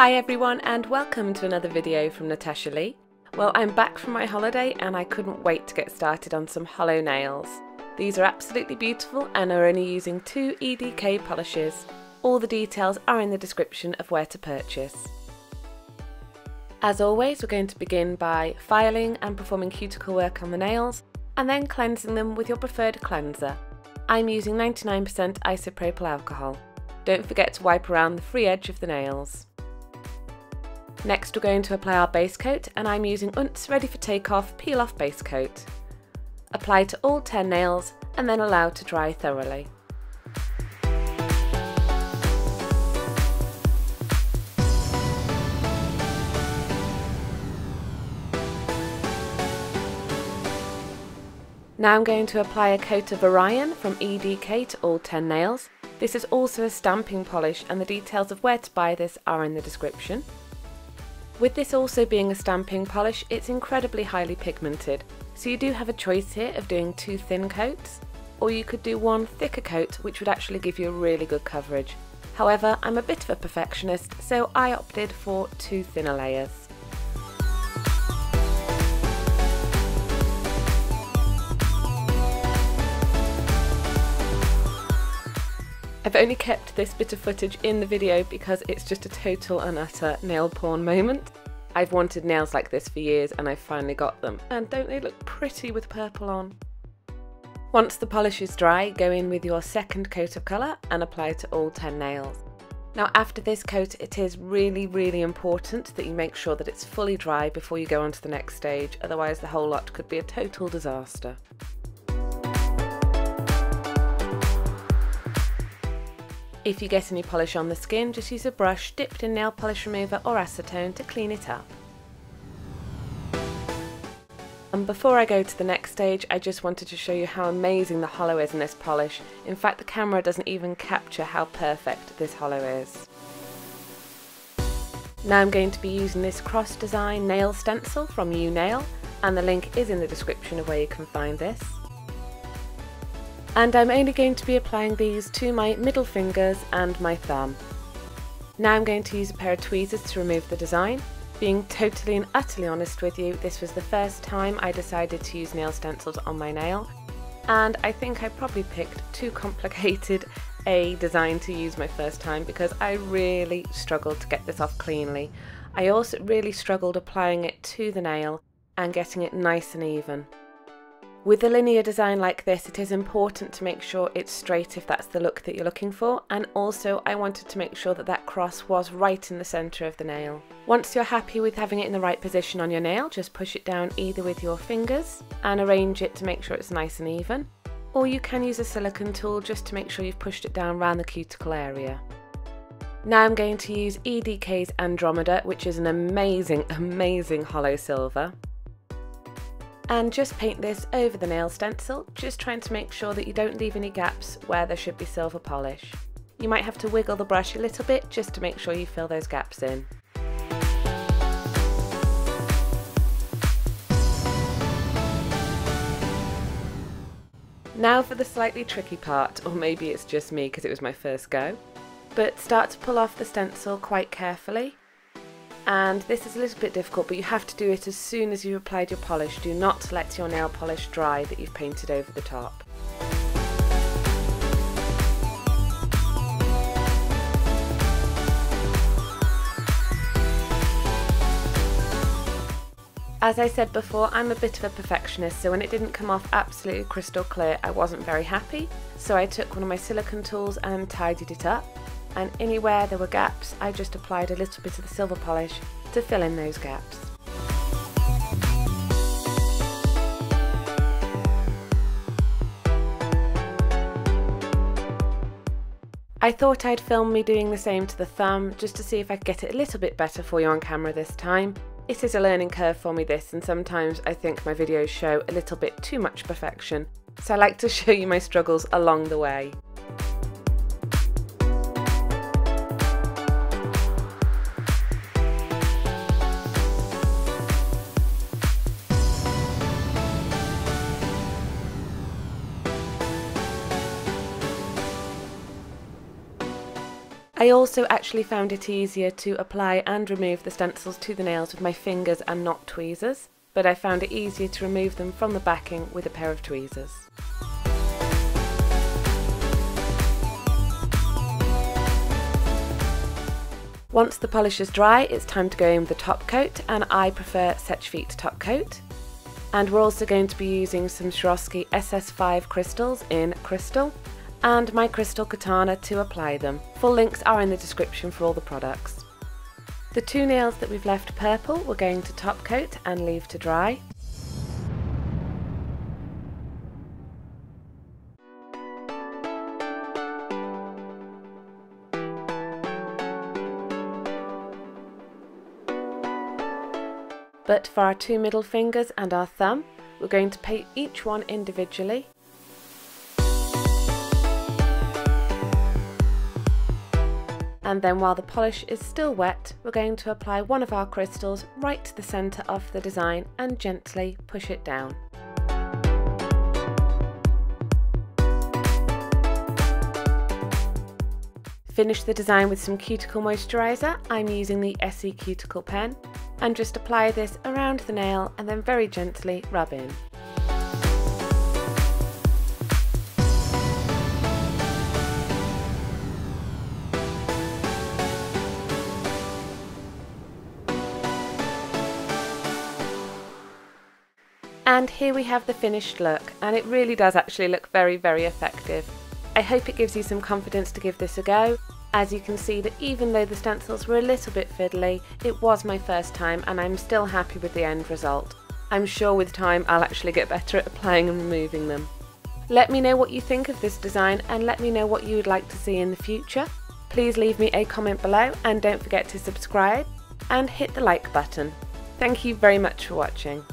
Hi everyone and welcome to another video from Natasha Lee. Well I'm back from my holiday and I couldn't wait to get started on some holo nails. These are absolutely beautiful and are only using two EDK polishes. All the details are in the description of where to purchase. As always we're going to begin by filing and performing cuticle work on the nails and then cleansing them with your preferred cleanser. I'm using 99% isopropyl alcohol. Don't forget to wipe around the free edge of the nails. Next we're going to apply our base coat and I'm using UNT's Ready for Takeoff Peel Off Base Coat. Apply to all 10 nails and then allow to dry thoroughly. Now I'm going to apply a coat of Orion from EDK to all 10 nails. This is also a stamping polish and the details of where to buy this are in the description. With this also being a stamping polish, it's incredibly highly pigmented, so you do have a choice here of doing two thin coats, or you could do one thicker coat which would actually give you a really good coverage. However, I'm a bit of a perfectionist, so I opted for two thinner layers. I've only kept this bit of footage in the video because it's just a total and utter nail porn moment. I've wanted nails like this for years and I've finally got them. And don't they look pretty with purple on? Once the polish is dry, go in with your second coat of colour and apply to all 10 nails. Now after this coat it is really really important that you make sure that it's fully dry before you go on to the next stage otherwise the whole lot could be a total disaster. If you get any polish on the skin, just use a brush dipped in nail polish remover or acetone to clean it up. And before I go to the next stage, I just wanted to show you how amazing the holo is in this polish. In fact, the camera doesn't even capture how perfect this holo is. Now I'm going to be using this cross design nail stencil from UNail, and the link is in the description of where you can find this and I'm only going to be applying these to my middle fingers and my thumb. Now I'm going to use a pair of tweezers to remove the design. Being totally and utterly honest with you, this was the first time I decided to use nail stencils on my nail and I think I probably picked too complicated a design to use my first time because I really struggled to get this off cleanly. I also really struggled applying it to the nail and getting it nice and even. With a linear design like this, it is important to make sure it's straight if that's the look that you're looking for, and also I wanted to make sure that that cross was right in the centre of the nail. Once you're happy with having it in the right position on your nail, just push it down either with your fingers and arrange it to make sure it's nice and even, or you can use a silicone tool just to make sure you've pushed it down around the cuticle area. Now I'm going to use EDK's Andromeda, which is an amazing, amazing holo silver and just paint this over the nail stencil, just trying to make sure that you don't leave any gaps where there should be silver polish. You might have to wiggle the brush a little bit just to make sure you fill those gaps in. Now for the slightly tricky part, or maybe it's just me because it was my first go. But start to pull off the stencil quite carefully and this is a little bit difficult but you have to do it as soon as you've applied your polish. Do not let your nail polish dry that you've painted over the top. As I said before, I'm a bit of a perfectionist, so when it didn't come off absolutely crystal clear, I wasn't very happy. So I took one of my silicone tools and tidied it up and anywhere there were gaps I just applied a little bit of the silver polish to fill in those gaps. I thought I'd film me doing the same to the thumb just to see if I could get it a little bit better for you on camera this time. It is a learning curve for me this and sometimes I think my videos show a little bit too much perfection so I like to show you my struggles along the way. I also actually found it easier to apply and remove the stencils to the nails with my fingers and not tweezers, but I found it easier to remove them from the backing with a pair of tweezers. Once the polish is dry, it's time to go in with the top coat, and I prefer Seche top coat. And we're also going to be using some Swarovski SS5 crystals in crystal, and my crystal katana to apply them. Full links are in the description for all the products. The two nails that we've left purple we're going to top coat and leave to dry. But for our two middle fingers and our thumb, we're going to paint each one individually. And then while the polish is still wet, we're going to apply one of our crystals right to the centre of the design and gently push it down. Finish the design with some cuticle moisturiser. I'm using the Essie cuticle pen and just apply this around the nail and then very gently rub in. And here we have the finished look and it really does actually look very very effective. I hope it gives you some confidence to give this a go as you can see that even though the stencils were a little bit fiddly, it was my first time and I'm still happy with the end result. I'm sure with time I'll actually get better at applying and removing them. Let me know what you think of this design and let me know what you would like to see in the future. Please leave me a comment below and don't forget to subscribe and hit the like button. Thank you very much for watching.